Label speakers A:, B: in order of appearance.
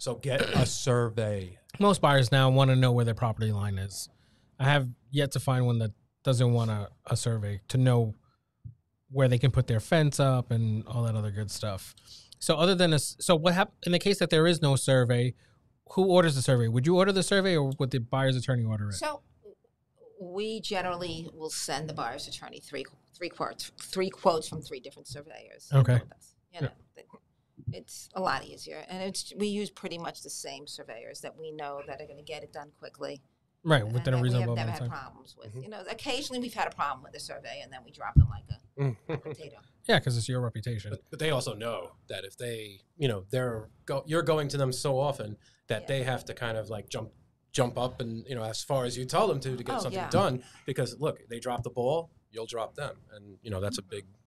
A: So get a survey.
B: Most buyers now want to know where their property line is. I have yet to find one that doesn't want a, a survey to know where they can put their fence up and all that other good stuff. So other than this, so what happened in the case that there is no survey? Who orders the survey? Would you order the survey, or would the buyer's attorney order it?
C: So we generally will send the buyer's attorney three three quotes three quotes from three different surveyors.
B: Okay.
C: go. You know, it- it's a lot easier, and it's we use pretty much the same surveyors that we know that are going to get it done quickly.
B: right,
C: and
B: within a
C: that
B: reasonable
C: We have
B: amount
C: never
B: of
C: had
B: time.
C: problems
A: Mm-hmm.
C: with. You know, occasionally we've had a problem with a survey, and then we drop them like a potato.
B: Yeah, because it's your reputation.
A: But, but they also know that if they, you know, they're go, you're going to them so often that
C: Yeah.
A: they have to kind of like jump jump up and you know as far as you tell them to to get
C: Oh,
A: something
C: yeah.
A: done because look they drop the ball you'll drop them and you know that's a big